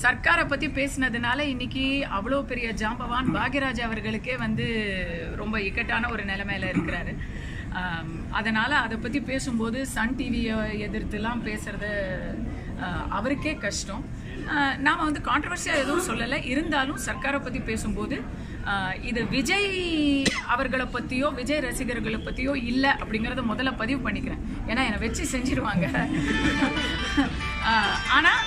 சர்க்காரை பத்தி பேசினதுனால இன்னைக்கு அவ்வளோ பெரிய ஜாம்பவான் பாக்யராஜ் அவர்களுக்கே வந்து ரொம்ப இக்கட்டான ஒரு நிலைமையில இருக்கிறாரு. அதனால் அதனால அதை பத்தி பேசும்போது சன் டிவியை எதிர்த்துலாம் பேசுறது அவருக்கே கஷ்டம். நாம் நாம வந்து கான்ட்ரவர்சியா எதுவும் சொல்லலை. இருந்தாலும் சர்க்காரை பத்தி பேசும்போது இது விஜய் அவர்களை பத்தியோ விஜய் ரசிகர்களை பத்தியோ இல்லை அப்படிங்கறத முதல்ல பதிவு பண்ணிக்கிறேன். ஏன்னா என்னை வச்சு செஞ்சிருவாங்க. ஆனால்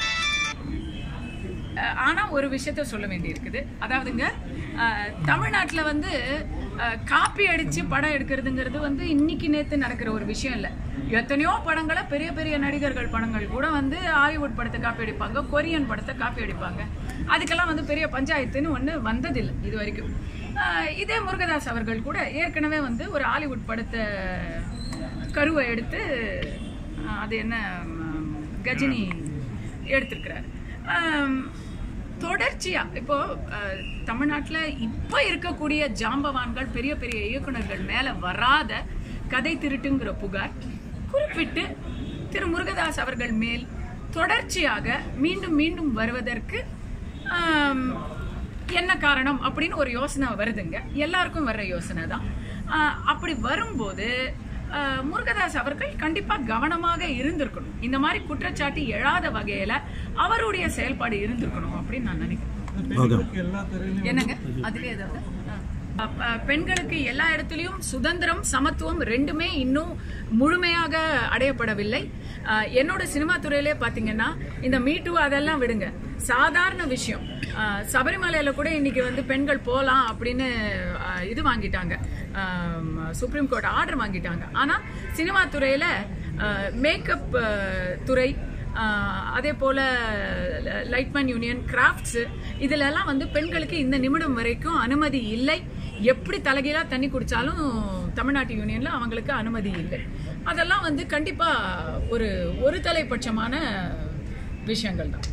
ஆனால் ஒரு விஷயத்த சொல்ல வேண்டியிருக்குது. அதாவதுங்க தமிழ்நாட்டில் வந்து காப்பி அடித்து படம் எடுக்கிறதுங்கிறது வந்து இன்னைக்கு நேற்று நடக்கிற ஒரு விஷயம் இல்லை. எத்தனையோ படங்களை பெரிய பெரிய நடிகர்கள் படங்கள் கூட வந்து ஹாலிவுட் படத்தை காப்பி அடிப்பாங்க கொரியன் படத்தை காப்பி அடிப்பாங்க. அதுக்கெல்லாம் வந்து பெரிய பஞ்சாயத்துன்னு ஒன்று வந்ததில்லை இது வரைக்கும் இதே முருகதாஸ் அவர்கள் கூட ஏற்கனவே வந்து ஒரு ஹாலிவுட் படத்தை கருவை எடுத்து அது என்ன கஜினி எடுத்திருக்கிறார். ஆம், தொடர்ச்சியா இப்போ தமிழ்நாட்டில் இப்போ இருக்கக்கூடிய ஜாம்பவான்கள் பெரிய பெரிய இயக்குனர்கள் மேல வராத கதை திருட்டுங்கிற புகார் குறிப்பிட்டு திரு முருகதாஸ் அவர்கள் மேல் தொடர்ச்சியாக மீண்டும் மீண்டும் வருவதற்கு என்ன காரணம் அப்படின்னு ஒரு யோசனை வருதுங்க. எல்லாருக்கும் வர்ற யோசனை தான் அப்படி வரும்போது முருகதாஸ் அவர்கள் கண்டிப்பா கவனமாக இருந்திருக்கணும். இந்த மாதிரி குற்றச்சாட்டு எழாத வகையில அவருடைய செயல்பாடு இருந்திருக்கணும் அப்படின்னு நான் நினைக்கிறேன். என்னங்க? அதுல ஏதாவது? பெண்களுக்கு எல்லா இடத்துலயும் சுதந்திரம் சமத்துவம் ரெண்டுமே இன்னும் முழுமையாக அடையப்படவில்லை. என்னோட சினிமா துறையிலே பாத்தீங்கன்னா இந்த மீட்டு அதெல்லாம் விடுங்க. சாதாரண விஷயம். சபரிமலையில கூட இன்னைக்கு வந்து பெண்கள் போகலாம் அப்படின்னு இது வாங்கிட்டாங்க. சுப்ரீம் கோர்ட் ஆர்டர் வாங்கிட்டாங்க. ஆனா சினிமா துறையில மேக்கப் துறை அதே போல லைட்மேன் யூனியன் கிராஃப்ட்ஸ் இதுல எல்லாம் வந்து பெண்களுக்கு இந்த நிமிடம் வரைக்கும் அனுமதி இல்லை. எப்படி தலைகீழா தண்ணி குடிச்சாலும் தமிழ்நாட்டு யூனியன்ல அவங்களுக்கு அனுமதி இல்லை. அதெல்லாம் வந்து கண்டிப்பா ஒரு ஒரு தலைப்பட்சமான விஷயங்கள் தான்.